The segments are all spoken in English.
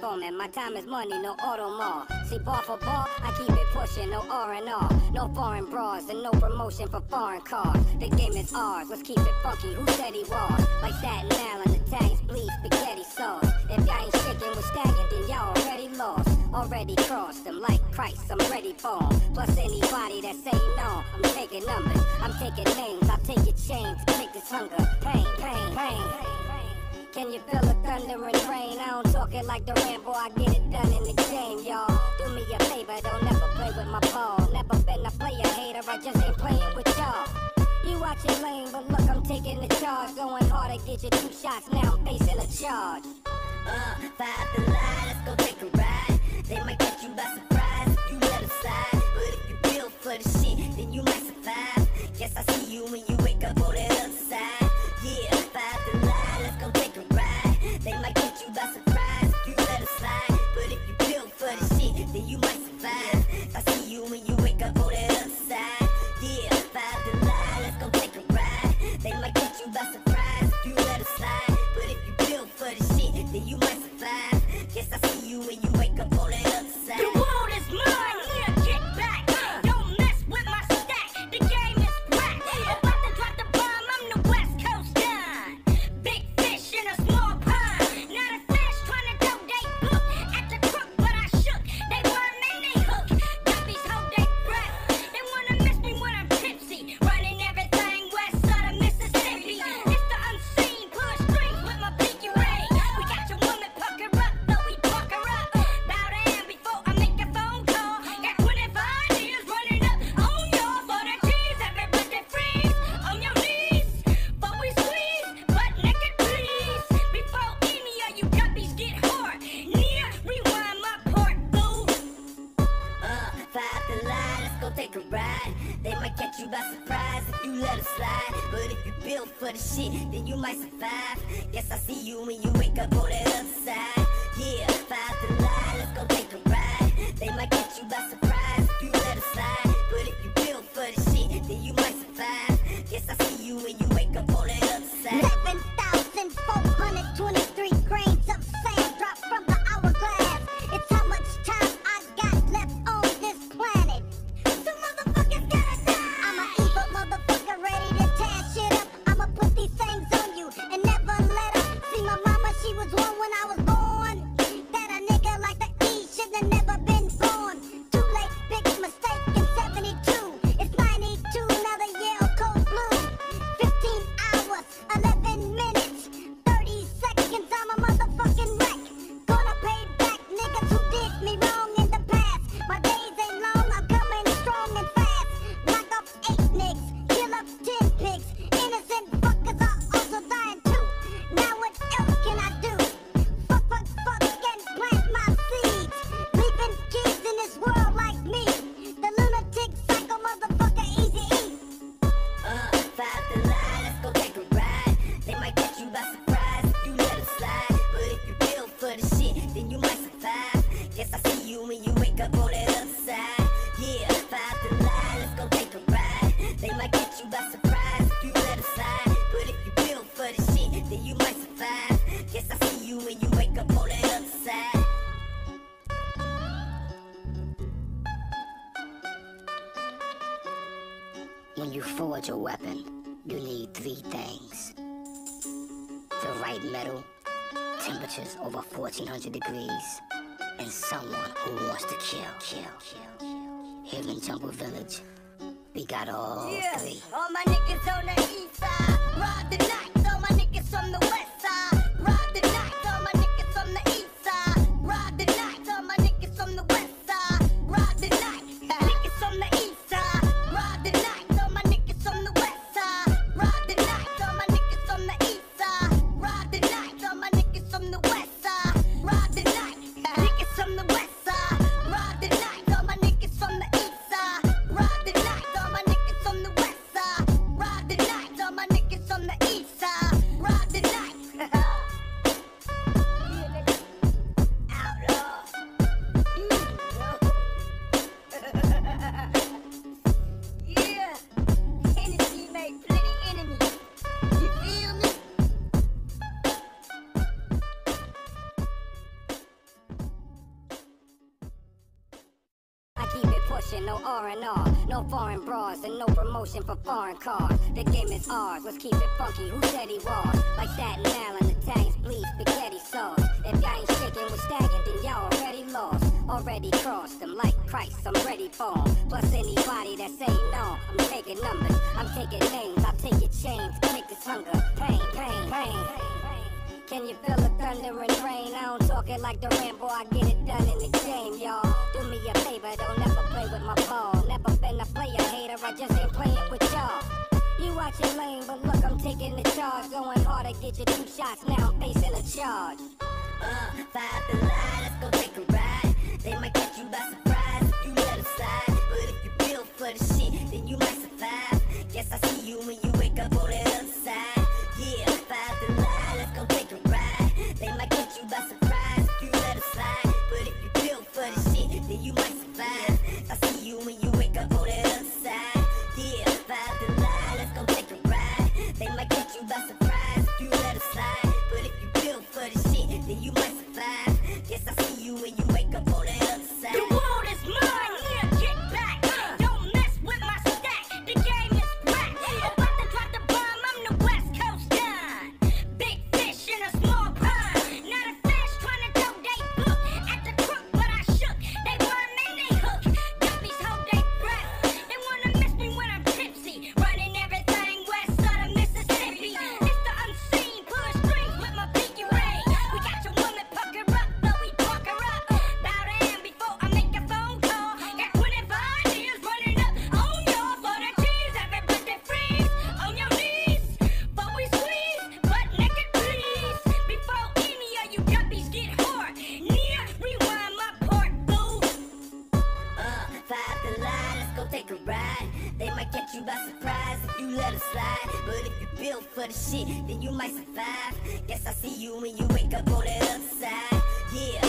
For. My time is money, no auto mall. See, bar for bar, I keep it pushing, no R&R. No foreign bras and no promotion for foreign cars. The game is ours, let's keep it funky. Who said he was? Like Staten Island, Italians bleed spaghetti sauce. If y'all ain't shaking with stagging, then y'all already lost. Already crossed them like Christ, I'm ready for 'em. Plus anybody that say no, I'm taking numbers. I'm taking names, I'll take your chains, take this hunger, pain, pain, pain. Can you feel the thunder and rain? I don't talk it like the Rambo, I get it done in the game, y'all. Do me a favor, don't never play with my ball. Never been a player hater, I just ain't playing with y'all. You watch your lane, but look, I'm taking the charge. Going hard, I get you two shots, now I'm facing a charge. Uh, five the line, let's go take a ride. They might catch you by surprise if you let them slide. But if you build for the shit, then you might survive. Guess I see you when you wake up on the other side. Yeah, five the line, you survive. Guess I see you when you wake up side. The world is mine, for the shit, then you might survive. Guess I see you when you wake up on the you when you wake up on that. Yeah, five line, let's go take a ride. They might catch you by surprise if you let them slide. But if you build for the shit, then you might survive. I see you when you wake up on that. When you forge a weapon, you need three things the right metal, temperatures over 1400 degrees, and someone who wants to kill, kill, kill. Here in Jungle Village, we got all Yeah, three. all my niggas on the east side, ride the night. All my niggas from the west no R&R, no foreign bras, and no promotion for foreign cars. The game is ours, let's keep it funky. Who said he was? Like Staten Island, Italians bleed spaghetti sauce. If y'all ain't shaking with stagging, then y'all already lost. Already crossed them like Christ, I'm ready for 'em. Plus anybody that say no, I'm taking numbers, I'm taking names, I'll take your chains, take this hunger, pain, pain, pain. Can you feel the thunder and rain? I don't talk it like the Rambo, I get it done in the game, y'all. Do me a favor, don't never play with my ball. Never been a player hater, I just ain't playing with y'all. You watch your lane, but look, I'm taking the charge. Going hard to get you two shots, now I'm facing a charge. Uh, five the line, let's go take a ride. They might catch you by surprise if you let them slide. But if you build for the shit, then you might survive. Guess I see you when you then you might survive. Guess I see you when you the shit, then you might survive. Guess I see you when you wake up on the other side. Yeah,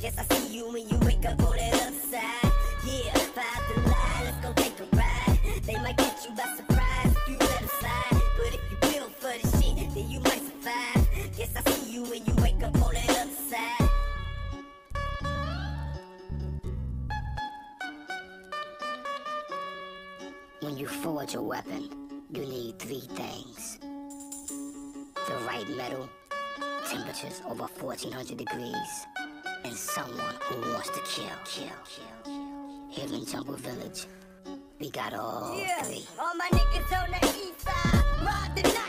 Guess I see you when you wake up on the other side. Yeah, five let's go take a ride. They might you by surprise if you let them slide. But if you build for the shit, then you might survive. Guess I see you when you wake up on the other side. When you forge a weapon, you need three things the right metal, temperatures over 1400 degrees, and someone who wants to kill. Kill, kill. Here in Jungle Village, we got all Yeah, three. all my niggas on the east side, the night.